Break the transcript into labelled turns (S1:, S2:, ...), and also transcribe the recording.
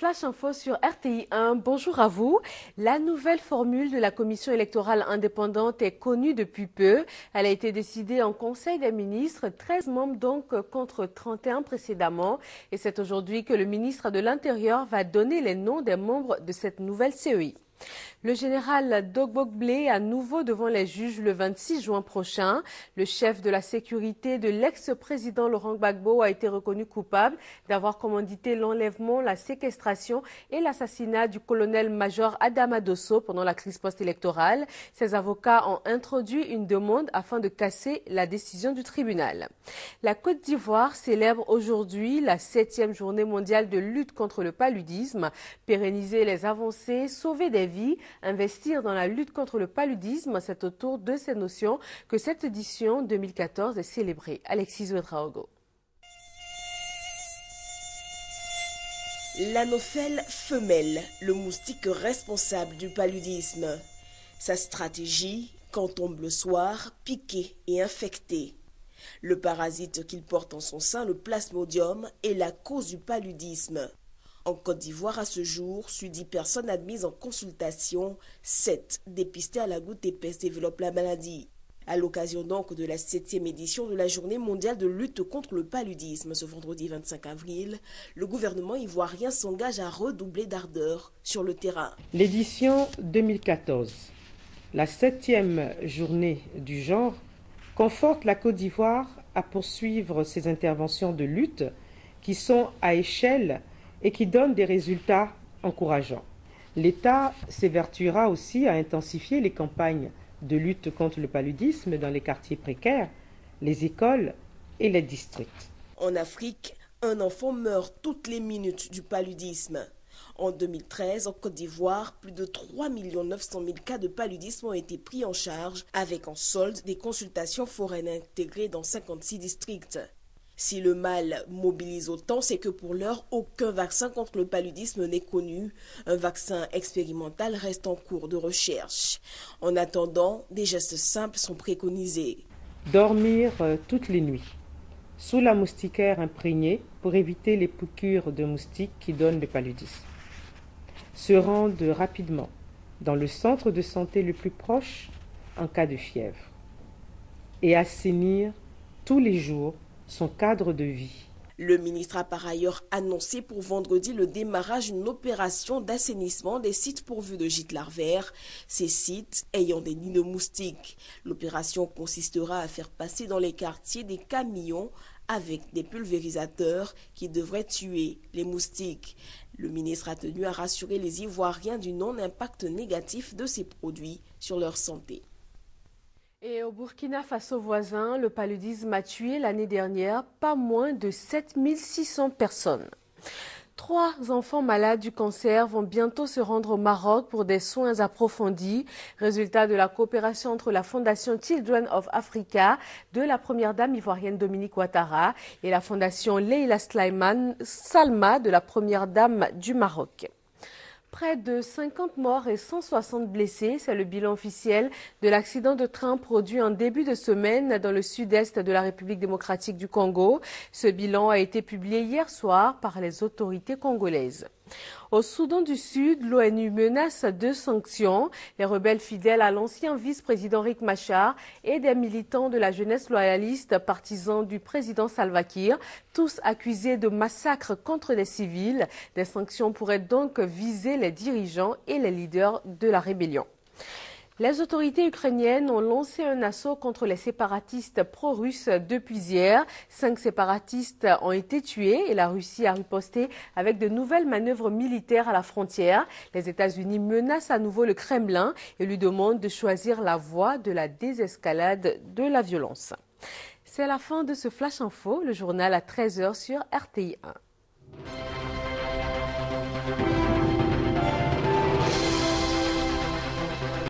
S1: Flash Info sur RTI 1. Bonjour à vous. La nouvelle formule de la commission électorale indépendante est connue depuis peu. Elle a été décidée en Conseil des ministres, 13 membres donc contre 31 précédemment. Et c'est aujourd'hui que le ministre de l'Intérieur va donner les noms des membres de cette nouvelle CEI. Le général Dogbok est à nouveau devant les juges le 26 juin prochain. Le chef de la sécurité de l'ex-président Laurent Gbagbo a été reconnu coupable d'avoir commandité l'enlèvement, la séquestration et l'assassinat du colonel-major Adama Dosso pendant la crise post-électorale. Ses avocats ont introduit une demande afin de casser la décision du tribunal. La Côte d'Ivoire célèbre aujourd'hui la septième journée mondiale de lutte contre le paludisme. Pérenniser les avancées, sauver des vies, investir dans la lutte contre le paludisme, c'est autour de ces notions que cette édition 2014 est célébrée. Alexis Ouedraogo.
S2: L'anophèle femelle, le moustique responsable du paludisme. Sa stratégie, quand tombe le soir, piqué et infecté. Le parasite qu'il porte en son sein, le plasmodium, est la cause du paludisme. En Côte d'Ivoire, à ce jour, sur 10 personnes admises en consultation, 7 dépistées à la goutte épaisse développent la maladie. À l'occasion donc de la septième édition de la journée mondiale de lutte contre le paludisme ce vendredi 25 avril, le gouvernement ivoirien s'engage à redoubler d'ardeur sur le terrain.
S3: L'édition 2014, la septième journée du genre, conforte la Côte d'Ivoire à poursuivre ses interventions de lutte qui sont à échelle et qui donne des résultats encourageants. L'État s'évertuera aussi à intensifier les campagnes de lutte contre le paludisme dans les quartiers précaires, les écoles et les districts.
S2: En Afrique, un enfant meurt toutes les minutes du paludisme. En 2013, en Côte d'Ivoire, plus de 3 900 000 cas de paludisme ont été pris en charge, avec en solde des consultations foraines intégrées dans 56 districts. Si le mal mobilise autant, c'est que pour l'heure, aucun vaccin contre le paludisme n'est connu. Un vaccin expérimental reste en cours de recherche. En attendant, des gestes simples sont préconisés.
S3: Dormir euh, toutes les nuits, sous la moustiquaire imprégnée pour éviter les piqûres de moustiques qui donnent le paludisme. Se rendre rapidement dans le centre de santé le plus proche en cas de fièvre. Et assainir tous les jours son cadre de vie.
S2: Le ministre a par ailleurs annoncé pour vendredi le démarrage d'une opération d'assainissement des sites pourvus de gîtes larvaires, ces sites ayant des nids de moustiques. L'opération consistera à faire passer dans les quartiers des camions avec des pulvérisateurs qui devraient tuer les moustiques. Le ministre a tenu à rassurer les Ivoiriens du non-impact négatif de ces produits sur leur santé.
S1: Et au Burkina Faso voisin, le paludisme a tué l'année dernière pas moins de 7600 personnes. Trois enfants malades du cancer vont bientôt se rendre au Maroc pour des soins approfondis, résultat de la coopération entre la Fondation Children of Africa de la première dame ivoirienne Dominique Ouattara et la Fondation Leila Slayman Salma de la première dame du Maroc. Près de 50 morts et 160 blessés, c'est le bilan officiel de l'accident de train produit en début de semaine dans le sud-est de la République démocratique du Congo. Ce bilan a été publié hier soir par les autorités congolaises. Au Soudan du Sud, l'ONU menace de sanctions. Les rebelles fidèles à l'ancien vice-président Rick Machar et des militants de la jeunesse loyaliste partisans du président Salva Kiir, tous accusés de massacres contre des civils. Des sanctions pourraient donc viser les dirigeants et les leaders de la rébellion. Les autorités ukrainiennes ont lancé un assaut contre les séparatistes pro-russes depuis hier. Cinq séparatistes ont été tués et la Russie a riposté avec de nouvelles manœuvres militaires à la frontière. Les États-Unis menacent à nouveau le Kremlin et lui demandent de choisir la voie de la désescalade de la violence. C'est la fin de ce Flash Info, le journal à 13h sur RTI 1.